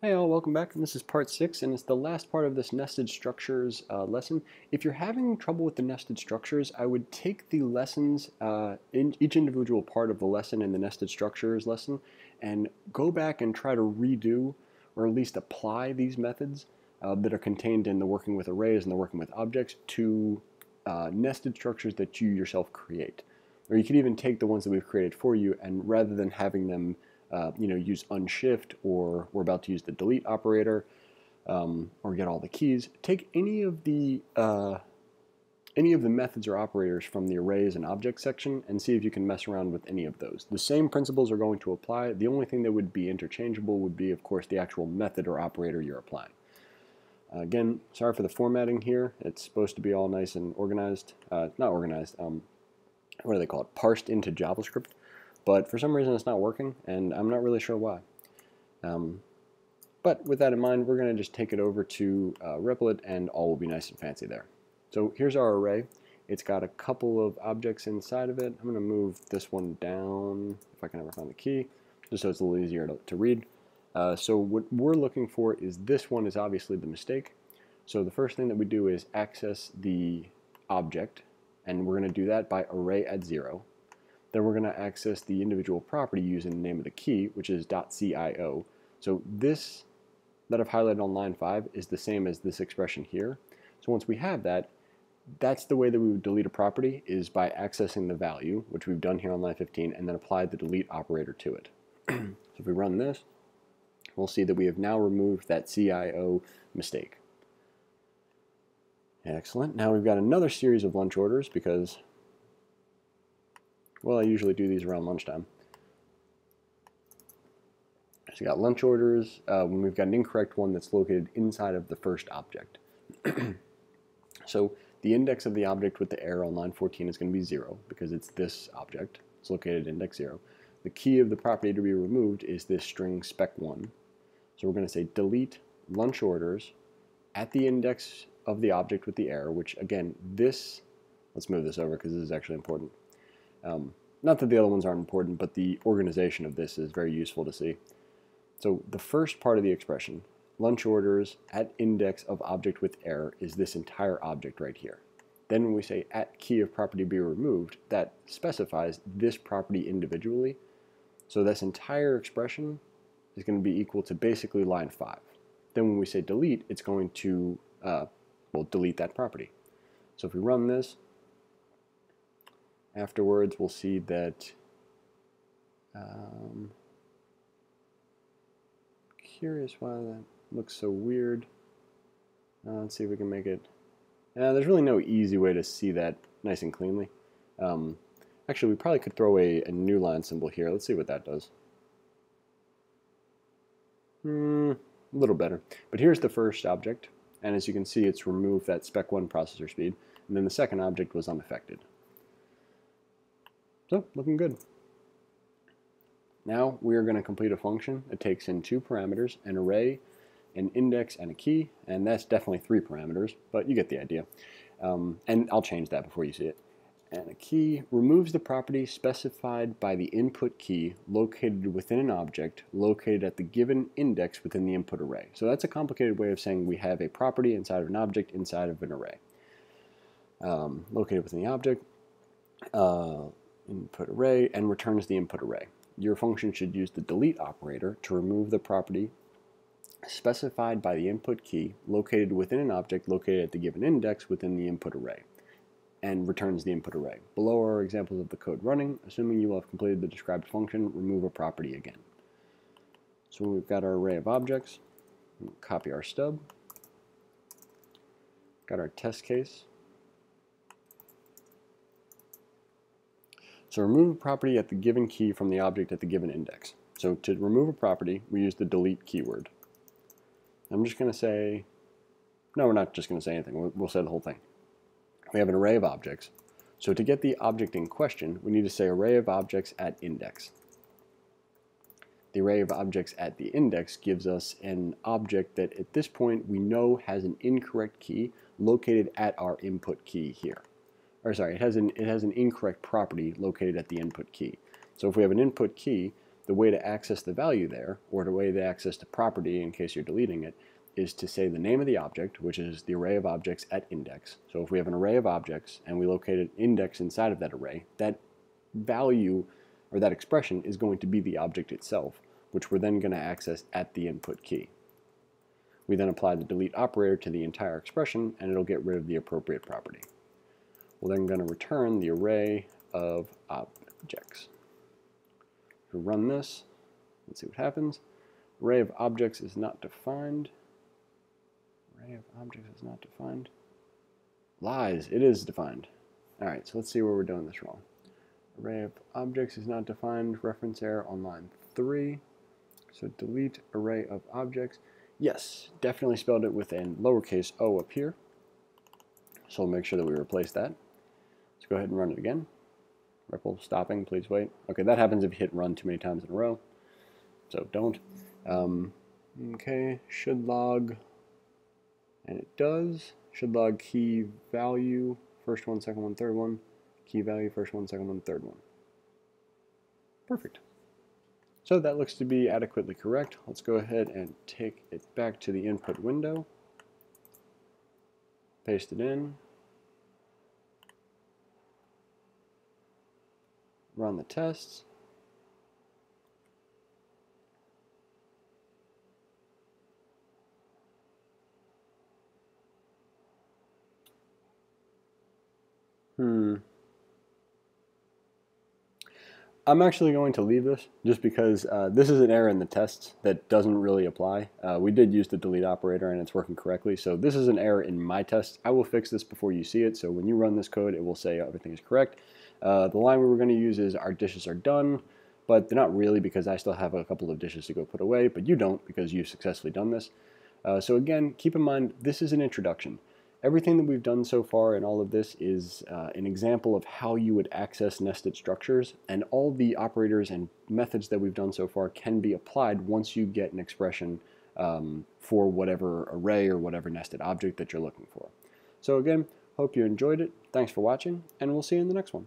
Hey all, welcome back. And this is part six, and it's the last part of this nested structures uh, lesson. If you're having trouble with the nested structures, I would take the lessons, uh, in each individual part of the lesson in the nested structures lesson, and go back and try to redo, or at least apply these methods uh, that are contained in the working with arrays and the working with objects to uh, nested structures that you yourself create. Or you could even take the ones that we've created for you, and rather than having them uh, you know, use unshift or we're about to use the delete operator um, or get all the keys, take any of the uh, any of the methods or operators from the arrays and objects section and see if you can mess around with any of those. The same principles are going to apply. The only thing that would be interchangeable would be, of course, the actual method or operator you're applying. Uh, again, sorry for the formatting here. It's supposed to be all nice and organized. Uh, not organized. Um, what do they call it? Parsed into JavaScript but for some reason it's not working, and I'm not really sure why. Um, but with that in mind, we're going to just take it over to uh, Replit, and all will be nice and fancy there. So here's our array. It's got a couple of objects inside of it. I'm going to move this one down, if I can ever find the key, just so it's a little easier to, to read. Uh, so what we're looking for is this one is obviously the mistake. So the first thing that we do is access the object, and we're going to do that by array at 0. Then we're going to access the individual property using the name of the key, which is .cio. So this that I've highlighted on line 5 is the same as this expression here. So once we have that, that's the way that we would delete a property is by accessing the value, which we've done here on line 15, and then apply the delete operator to it. so if we run this, we'll see that we have now removed that CIO mistake. Excellent. Now we've got another series of lunch orders because well, I usually do these around lunchtime. So you got lunch orders uh, when we've got an incorrect one that's located inside of the first object. so the index of the object with the error on line 14 is going to be 0 because it's this object. It's located at index 0. The key of the property to be removed is this string spec1. So we're going to say delete lunch orders at the index of the object with the error, which again, this, let's move this over because this is actually important. Um, not that the other ones aren't important, but the organization of this is very useful to see. So the first part of the expression, lunch orders at index of object with error, is this entire object right here. Then when we say at key of property be removed, that specifies this property individually. So this entire expression is going to be equal to basically line 5. Then when we say delete, it's going to, uh, well, delete that property. So if we run this, afterwards we'll see that um, curious why that looks so weird. Uh, let's see if we can make it uh, there's really no easy way to see that nice and cleanly. Um, actually we probably could throw a, a, new line symbol here. Let's see what that does. Hmm, a little better. But here's the first object and as you can see it's removed that spec 1 processor speed and then the second object was unaffected so, looking good. Now we are going to complete a function. It takes in two parameters, an array, an index, and a key, and that's definitely three parameters, but you get the idea. Um, and I'll change that before you see it. And a key removes the property specified by the input key located within an object located at the given index within the input array. So that's a complicated way of saying we have a property inside of an object inside of an array. Um, located within the object. Uh, input array and returns the input array. Your function should use the delete operator to remove the property specified by the input key located within an object located at the given index within the input array and returns the input array. Below are examples of the code running. Assuming you will have completed the described function, remove a property again. So we've got our array of objects. copy our stub. Got our test case. So remove a property at the given key from the object at the given index. So to remove a property, we use the delete keyword. I'm just going to say, no, we're not just going to say anything. We'll, we'll say the whole thing. We have an array of objects. So to get the object in question, we need to say array of objects at index. The array of objects at the index gives us an object that at this point we know has an incorrect key located at our input key here or sorry, it has an it has an incorrect property located at the input key. So if we have an input key the way to access the value there, or the way to access the property in case you're deleting it, is to say the name of the object, which is the array of objects at index. So if we have an array of objects and we locate an index inside of that array, that value or that expression is going to be the object itself, which we're then going to access at the input key. We then apply the delete operator to the entire expression and it'll get rid of the appropriate property. We're then going to return the array of objects. To run this, let's see what happens. Array of objects is not defined. Array of objects is not defined. Lies, it is defined. All right, so let's see where we're doing this wrong. Array of objects is not defined, reference error on line 3. So delete array of objects. Yes, definitely spelled it with a lowercase o up here. So we'll make sure that we replace that. Go ahead and run it again. REPL stopping, please wait. Okay, that happens if you hit run too many times in a row. So don't. Um, okay, should log, and it does. Should log key value, first one, second one, third one. Key value, first one, second one, third one. Perfect. So that looks to be adequately correct. Let's go ahead and take it back to the input window. Paste it in. Run the tests. Hmm. I'm actually going to leave this just because uh, this is an error in the tests that doesn't really apply. Uh, we did use the delete operator and it's working correctly. So this is an error in my test. I will fix this before you see it. So when you run this code, it will say everything is correct. Uh, the line we were going to use is our dishes are done, but they're not really because I still have a couple of dishes to go put away, but you don't because you've successfully done this. Uh, so again, keep in mind, this is an introduction. Everything that we've done so far in all of this is uh, an example of how you would access nested structures, and all the operators and methods that we've done so far can be applied once you get an expression um, for whatever array or whatever nested object that you're looking for. So again, hope you enjoyed it. Thanks for watching, and we'll see you in the next one.